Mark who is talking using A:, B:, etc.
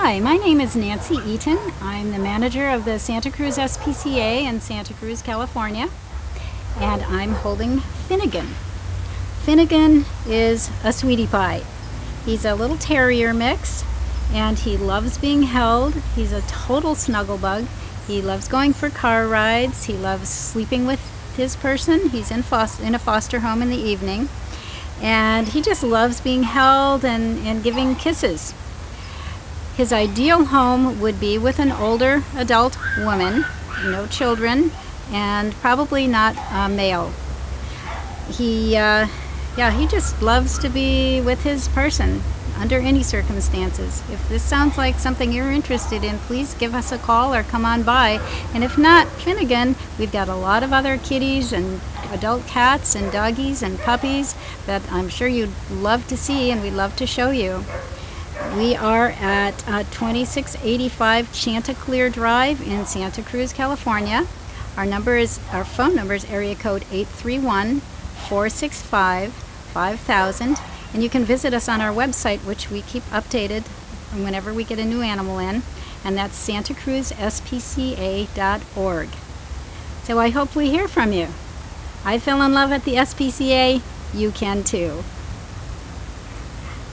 A: Hi, my name is Nancy Eaton. I'm the manager of the Santa Cruz SPCA in Santa Cruz, California, and I'm holding Finnegan. Finnegan is a sweetie pie. He's a little terrier mix and he loves being held. He's a total snuggle bug. He loves going for car rides. He loves sleeping with his person. He's in, foster, in a foster home in the evening. And he just loves being held and, and giving kisses. His ideal home would be with an older adult woman, no children, and probably not a male. He uh, yeah, he just loves to be with his person under any circumstances. If this sounds like something you're interested in, please give us a call or come on by. And if not, Finnegan, we've got a lot of other kitties and adult cats and doggies and puppies that I'm sure you'd love to see and we'd love to show you. We are at uh, 2685 Chanticleer Drive in Santa Cruz, California. Our number is our phone number is area code 831 465 5000 and you can visit us on our website which we keep updated whenever we get a new animal in. And that's santacruzspca.org so i hope we hear from you. I fell in love at the spca you can too